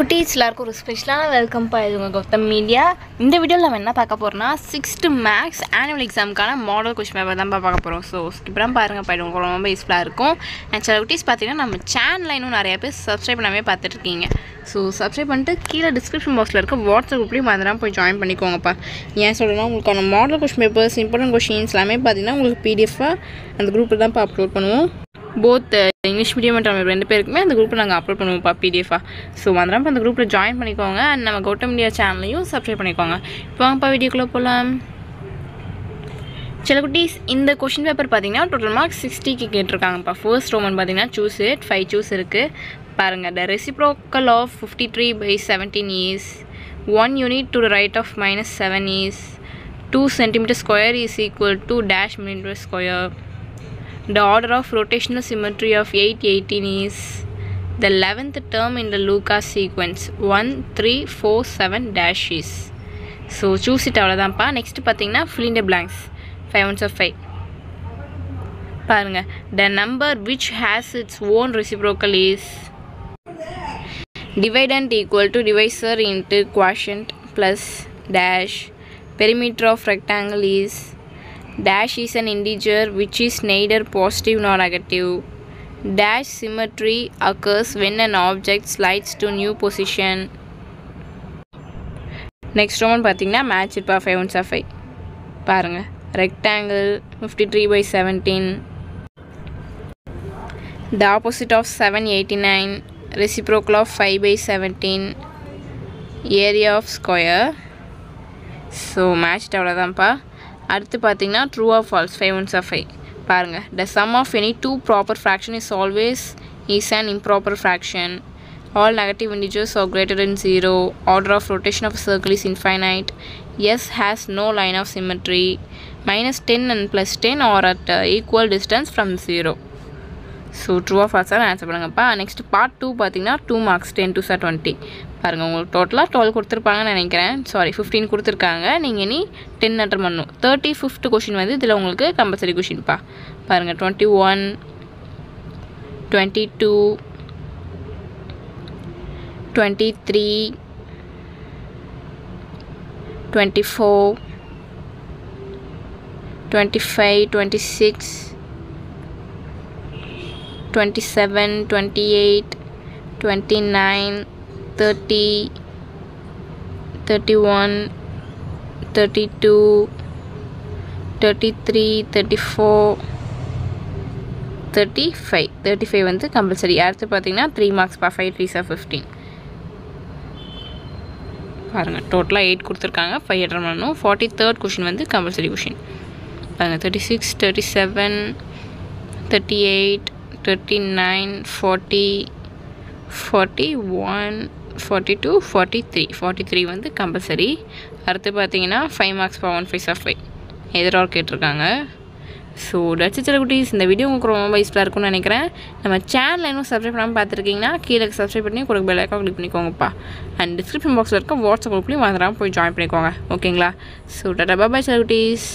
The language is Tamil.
குட்டீஸ் எல்லாருக்கும் ஒரு ஸ்பெஷலான வெல்கம் பா இது உங்கள் கௌதம் மீடியா. இந்த வீடியோவில் நம்ம என்ன பார்க்க போகிறோம்னா சிக்ஸ்த்து மேக்ஸ் ஆனுவல் எக்ஸாமுக்கான மாடல் கொஸ்டின் பேப்பர் தான் பார்க்க போகிறோம் ஸோ ஸ்கிப்லாம் பாருங்கள் பாய்டு உங்களுக்கு ரொம்ப யூஸ்ஃபுல்லாக இருக்கும். அண்ட் சில குட்டீஸ் பார்த்தீங்கன்னா நம்ம சேனலில் இன்னும் நிறைய பேர் சப்ஸ்கிரைப் பண்ணாமே பார்த்துட்ருக்கீங்க ஸோ சப்ஸ்கிரைப் பண்ணிட்டு கீழே டிஸ்கிரிப்ஷன் பாக்ஸில் இருக்க வாட்ஸ்அப் குரூப்லேயும் மறந்துடாம போய் ஜாயின் பண்ணிக்கோங்கப்பா ஏன் சொல்கிறேன்னா உங்களுக்கான model question papers important questions எல்லாமே பார்த்தீங்கன்னா உங்களுக்கு பிடிஎஃபாக அந்த குரூப்பில் தான் அப்லோட் பண்ணுவோம். Both English medium and Tamil ரெண்டு பேருக்குமே அந்த குரூப்பில் நாங்கள் அப்லோட் பண்ணுவோம்ப்பா பிடிஎஃபாக ஸோ மறந்துடாம அந்த குரூப்பில் ஜாயின் பண்ணிக்கோங்க. அண்ட் நம்ம கௌட்டம் மீடியா சேனலையும் சப்ஸ்கிரைப் பண்ணிக்கோங்க. இப்போ வாங்கப்பா வீடியோக்குள்ளே போகலாம் சில குட்டீஸ் இந்த கொஷின் பேப்பர் பார்த்தீங்கன்னா டோட்டல் மார்க் சிக்ஸ்டிக்கு கேட்டிருக்காங்கப்பா ஃபர்ஸ்ட் ரோமன் பார்த்தீங்கன்னா சூஸ் இட் ஃபைவ் சூஸ் இருக்குது பாருங்கள் the reciprocal of fifty three by seventeen is one unit to right of minus seven is two centimetre square is equal to dash millimetre square The order of rotational symmetry of 818 is the 11th term in the Lucas sequence 1, 3, 4, 7 dash is. So choose it அவ்வளோதான்ப்பா next பார்த்தீங்கன்னா fill in the blanks five ones of five பாருங்கள் the number which has its own reciprocal is dividend equal to divisor into quotient plus dash perimeter of rectangle is dash is an integer which is neither positive nor negative. Dash symmetry occurs when an object slides to new position. Next one பார்த்தீங்கன்னா மேட்ச் இருப்பா ஃபைவ் ஒன்ஸ் ஆஃப் ஃபைவ் பாருங்கள் rectangle fifty three by seventeen the opposite of seven eighty nine reciprocal of five by seventeen area of square so match அவ்வளோதான்ப்பா அடுத்து பார்த்தீங்கன்னா true of false five ones of five பாருங்கள் the sum of any two proper fraction is always is an improper fraction all negative integers are greater than 0 order of rotation of a circle is infinite. S has no line of symmetry. Minus 10 and plus 10 are at uh, equal distance from 0 so true of ஃபால்ஸாக answer பண்ணுங்கப்பா. நெக்ஸ்ட் பார்ட் டூ பார்த்தீங்கன்னா two marks ten two are twenty பாருங்கள் உங்களுக்கு டோட்டலாக டுவெல் கொடுத்துருப்பாங்கன்னு நினைக்கிறேன். சாரி ஃபிஃப்டீன் கொடுத்துருக்காங்க. நீங்கள் இனி டென் அட்டன் பண்ணணும். தேர்ட்டி ஃபிஃப்த் கொஷின் வந்து இதில் உங்களுக்கு கம்பல்சரி கொஷின்ப்பா பாருங்கள் twenty one twenty two twenty three twenty four twenty five twenty six twenty seven twenty eight twenty nine thirty thirty one thirty two thirty three thirty four thirty five thirty five வந்து கம்பல்சரி அடுத்து பார்த்தீங்கன்னா த்ரீ மார்க்ஸ் பா ஃபைவ் த்ரீ சார் ஃபிஃப்டீன் பாருங்கள் டோட்டலாக எயிட் கொடுத்துருக்காங்க. ஃபைவ் அட்டன் பண்ணணும். ஃபார்ட்டி தேர்ட் கொஷின் வந்து கம்பல்சரி கொஷின் பாருங்கள் thirty six thirty seven thirty eight thirty nine forty forty one forty two forty three forty three வந்து கம்பல்சரி அடுத்து பார்த்தீங்கன்னா five marks for one five of five எதிராக கேட்டிருக்காங்க. ஸோ டச்சு செலகுட்டிஸ் இந்த வீடியோ உங்களுக்கு ரொம்ப யூஸ்ஃபுல்லாக இருக்கும்னு நினைக்கிறேன். நம்ம சேனல் இன்னும் சப்ஸ்கிரைப் பண்ணாமல் பார்த்துருக்கீங்கன்னா கீழே சப்ஸ்கிரைப் பண்ணி உங்களுக்கு பெல் ஐக்கான் கிளிக் பண்ணிக்கோங்கப்பா. அண்ட் டிஸ்கிரிப்ஷன் பாக்ஸில் இருக்க வாட்ஸ்அப் குரூப்லேயும் வந்துடாமல் போய் ஜாயின் பண்ணிக்கோங்க. ஓகேங்களா ஸோ டாட்டா பாய் செலகுட்டிஸ்